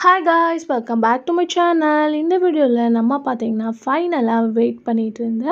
Hi guys welcome back to my channel இந்த வீடியோவில் நம்ம பார்த்தீங்கன்னா ஃபைனலாக வெயிட் பண்ணிகிட்டு இருந்த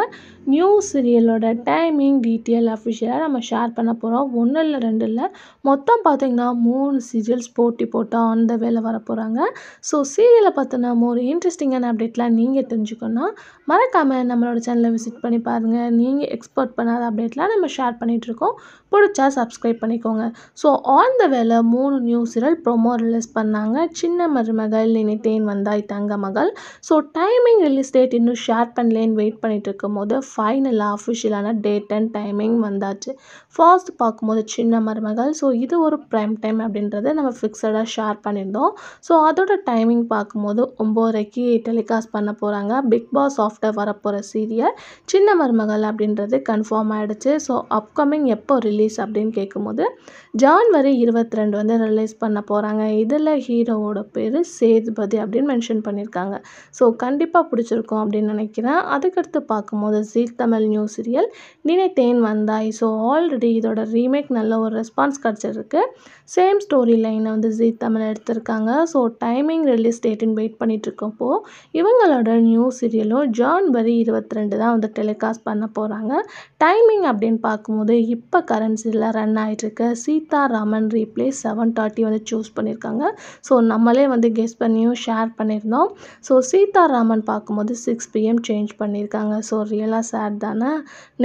நியூ சீரியலோட டைமிங் டீட்டெயில் அஃபிஷியலாக நம்ம ஷேர் பண்ண போகிறோம் ஒன்றும் இல்லை ரெண்டு இல்லை மொத்தம் பார்த்தீங்கன்னா மூணு சீரியல்ஸ் போட்டி போட்டு ஆன் த வர போகிறாங்க ஸோ சீரியலை பற்றின ஒரு இன்ட்ரெஸ்டிங்கான அப்டேட்லாம் நீங்கள் தெரிஞ்சுக்கணும் மறக்காமல் நம்மளோட சேனலை விசிட் பண்ணி பாருங்கள் நீங்கள் எக்ஸ்போர்ட் பண்ணாத அப்டேட்லாம் நம்ம ஷேர் பண்ணிகிட்ருக்கோம் பிடிச்சா சப்ஸ்கிரைப் பண்ணிக்கோங்க. ஸோ ஆன் த வேலை மூணு நியூ சீரியல் ப்ரொமோ ரிலீஸ் பண்ணாங்க. சின்ன மருமகள் நினைத்தேன் வந்தாய் Thanga Magal. So timing release date இன்னும் ஷேர் பண்ணலேன்னு வெயிட் பண்ணிட்டு இருக்கும் போது ஃபைனலாக அஃபிஷியலான டேட் அண்ட் டைமிங் வந்தாச்சு. ஃபர்ஸ்ட் பார்க்கும்போது சின்ன மருமகள். ஸோ இது ஒரு ப்ரைம் டைம் அப்படின்றத நம்ம ஃபிக்ஸடாக ஷேர் பண்ணியிருந்தோம். ஸோ அதோட டைமிங் பார்க்கும்போது ஒம்போதரைக்கு டெலிகாஸ்ட் பண்ண போகிறாங்க பிக் பாஸ் ஆஃப்டர் வரப்போகிற சீரியல் சின்ன மருமகள் அப்படின்றது கன்ஃபார்ம் ஆகிடுச்சு ஸோ அப்கமிங் எப்போ ரிலீஸ் அப்படின்னு கேட்கும்போது ஜான்வரி இருபத்தி ரெண்டு வந்து ரிலீஸ் பண்ண போகிறாங்க இதில் ஹீரோவோட பேர் சேதுபதி அப்படின்னு மென்ஷன் பண்ணியிருக்காங்க ஸோ கண்டிப்பாக பிடிச்சிருக்கும் அப்படின்னு நினைக்கிறேன். அதுக்கடுத்து பார்க்கும்போது ஜீ தமிழ் நியூ சீரியல் நினைத்தேன் வந்தாய். ஸோ ஆல்ரெடி இதோட ரீமேக் நல்ல ஒரு ரெஸ்பான்ஸ் கிடச்சிருக்கு. சேம் ஸ்டோரி லைனை வந்து ஜீ தமிழ் எடுத்திருக்காங்க. ஸோ டைமிங் ரிலீஸ் டேட்டுன்னு வெயிட் பண்ணிட்டு இருக்கப்போ இவங்களோட நியூ சீரியலும் ஜான்வரி இருபத்தி ரெண்டு தான் வந்து டெலிகாஸ்ட் பண்ண போகிறாங்க டைமிங் அப்படின்னு பார்க்கும்போது இப்போ கரன்சியில் ரன் ஆகிட்டுருக்கு Seetharaman replace replay seven thirty வந்து சூஸ் பண்ணியிருக்காங்க ஸோ நம்மளே வந்து கெஸ் பண்ணியும் ஷேர் பண்ணியிருந்தோம். ஸோ சீதாராமன் பார்க்கும்போது சிக்ஸ் பிஎம் சேஞ்ச் பண்ணியிருக்காங்க. ஸோ ரியலாக சேட் தானே?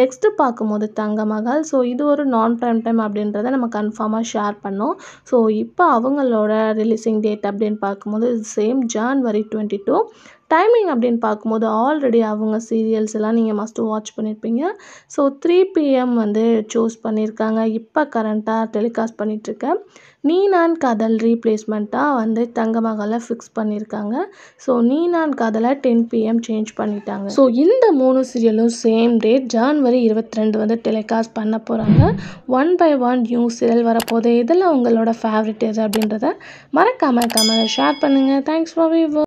நெக்ஸ்ட்டு பார்க்கும்போது தங்க மகள் ஸோ இது ஒரு நான் ப்ரைம் டைம் அப்படின்றத நம்ம கன்ஃபார்மாக ஷேர் பண்ணோம். ஸோ இப்போ அவங்களோட ரிலீஸிங் டேட் அப்படின்னு பார்க்கும்போது same January twenty two timing அப்படின்னு பார்க்கும்போது ஆல்ரெடி அவங்க சீரியல்ஸ் எல்லாம் நீங்கள் மஸ்ட்டு வாட்ச் பண்ணியிருப்பீங்க ஸோ த்ரீ பிஎம் வந்து சூஸ் பண்ணியிருக்காங்க இப்போ கரண்ட்டாக டெலிகாஸ்ட் பண்ணிகிட்ருக்கேன் நீ நான் காதல் ரீப்ளேஸ்மெண்ட்டாக வந்து தங்க மகளை ஃபிக்ஸ் பண்ணியிருக்காங்க ஸோ நீ நான் காதலை டென் பிஎம் சேஞ்ச் பண்ணிட்டாங்க. ஸோ இந்த மூணு சீரியலும் சேம் டேட் ஜான்வரி இருபத்தி ரெண்டு வந்து டெலிகாஸ்ட் பண்ண போகிறாங்க one by one new serial வரப்போகுது. இதில் உங்களோட ஃபேவரட் எது அப்படின்றத மறக்காமல் கமெண்ட் ஷேர் பண்ணுங்கள் தேங்க்ஸ் ஃபார் வியூ